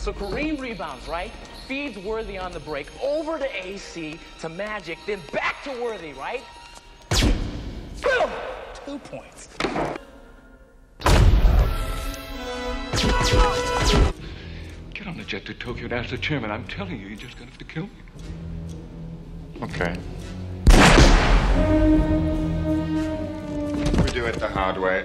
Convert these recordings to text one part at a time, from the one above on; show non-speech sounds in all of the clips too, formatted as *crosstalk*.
So Kareem rebounds, right? Feeds Worthy on the break, over to AC, to Magic, then back to Worthy, right? Boom! Two points. Get on the jet to Tokyo and ask the chairman. I'm telling you, you're just gonna have to kill me. Okay. We do it the hard way.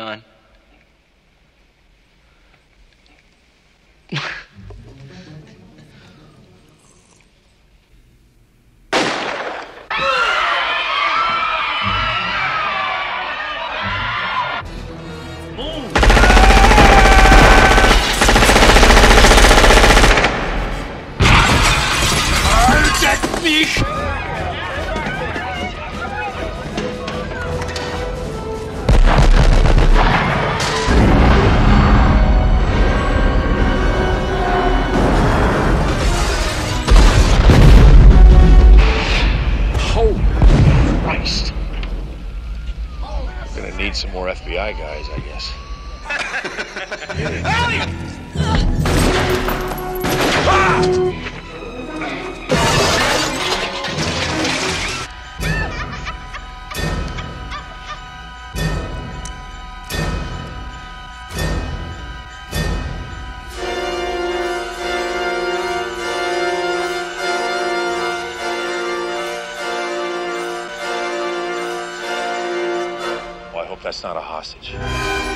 John. Holy need some more FBI guys, I guess. *laughs* Well, ah! That's not a hostage.